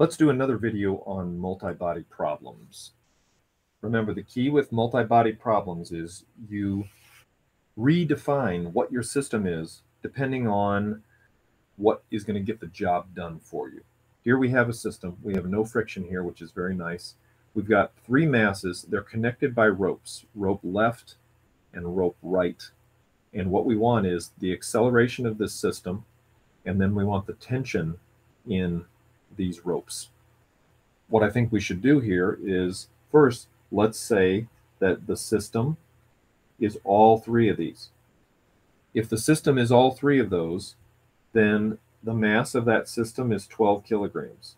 Let's do another video on multi-body problems. Remember, the key with multi-body problems is you redefine what your system is depending on what is going to get the job done for you. Here we have a system. We have no friction here, which is very nice. We've got three masses. They're connected by ropes, rope left and rope right. And what we want is the acceleration of this system, and then we want the tension in these ropes. What I think we should do here is first, let's say that the system is all three of these. If the system is all three of those, then the mass of that system is 12 kilograms,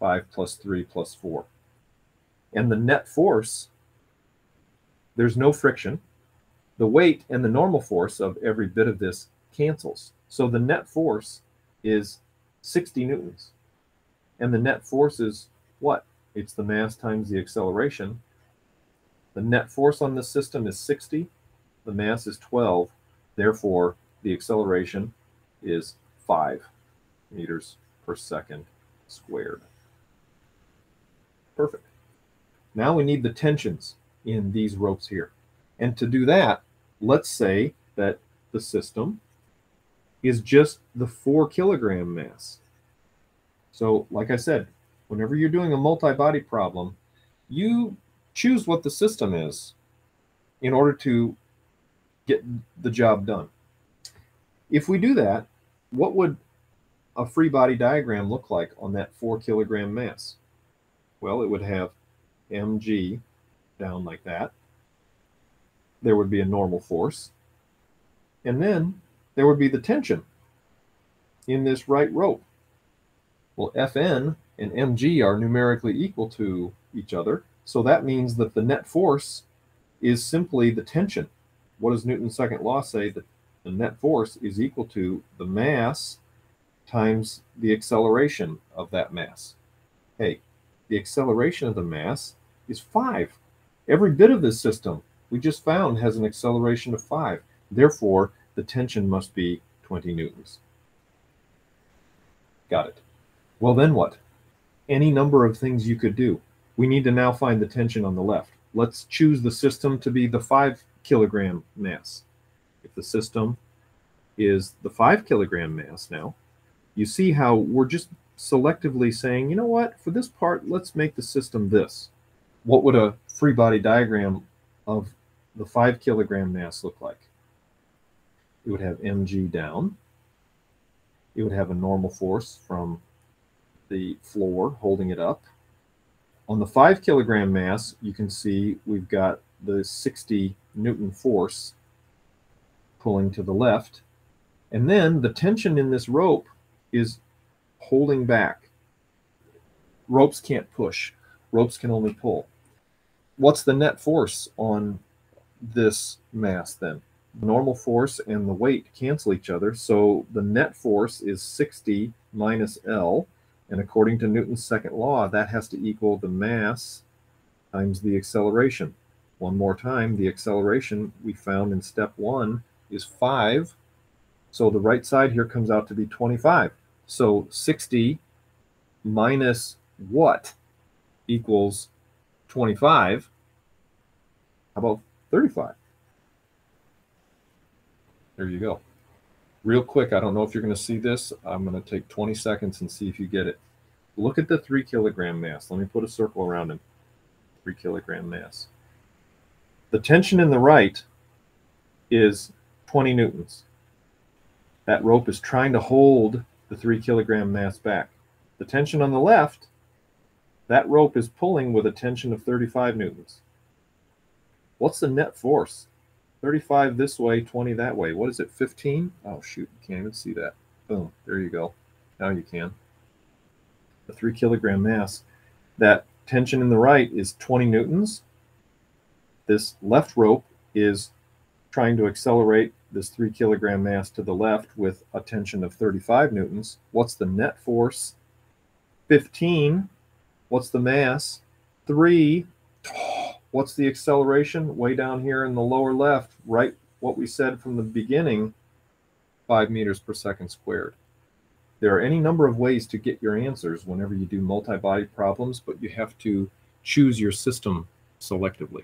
5 plus 3 plus 4. And the net force, there's no friction. The weight and the normal force of every bit of this cancels. So the net force is 60 newtons. And the net force is what? It's the mass times the acceleration. The net force on this system is 60. The mass is 12. Therefore, the acceleration is 5 meters per second squared. Perfect. Now we need the tensions in these ropes here. And to do that, let's say that the system is just the 4 kilogram mass. So, like I said, whenever you're doing a multi-body problem, you choose what the system is in order to get the job done. If we do that, what would a free body diagram look like on that four kilogram mass? Well, it would have mg down like that. There would be a normal force. And then there would be the tension in this right rope. Well, Fn and mg are numerically equal to each other. So that means that the net force is simply the tension. What does Newton's second law say? That the net force is equal to the mass times the acceleration of that mass. Hey, the acceleration of the mass is 5. Every bit of this system we just found has an acceleration of 5. Therefore, the tension must be 20 newtons. Got it. Well, then what? Any number of things you could do. We need to now find the tension on the left. Let's choose the system to be the 5 kilogram mass. If the system is the 5 kilogram mass now, you see how we're just selectively saying, you know what, for this part, let's make the system this. What would a free body diagram of the 5 kilogram mass look like? It would have mg down. It would have a normal force from the floor holding it up. On the five kilogram mass, you can see we've got the 60 Newton force pulling to the left. And then the tension in this rope is holding back. Ropes can't push. Ropes can only pull. What's the net force on this mass then? The normal force and the weight cancel each other. So the net force is 60 minus L. And according to Newton's second law, that has to equal the mass times the acceleration. One more time, the acceleration we found in step one is 5. So the right side here comes out to be 25. So 60 minus what equals 25? How about 35? There you go real quick, I don't know if you're going to see this. I'm going to take 20 seconds and see if you get it. Look at the three kilogram mass. Let me put a circle around it. Three kilogram mass. The tension in the right is 20 newtons. That rope is trying to hold the three kilogram mass back. The tension on the left, that rope is pulling with a tension of 35 newtons. What's the net force? 35 this way, 20 that way. What is it, 15? Oh, shoot, you can't even see that. Boom, there you go. Now you can. The three kilogram mass. That tension in the right is 20 newtons. This left rope is trying to accelerate this three kilogram mass to the left with a tension of 35 newtons. What's the net force? 15. What's the mass? 3. What's the acceleration? Way down here in the lower left, right what we said from the beginning, 5 meters per second squared. There are any number of ways to get your answers whenever you do multi-body problems, but you have to choose your system selectively.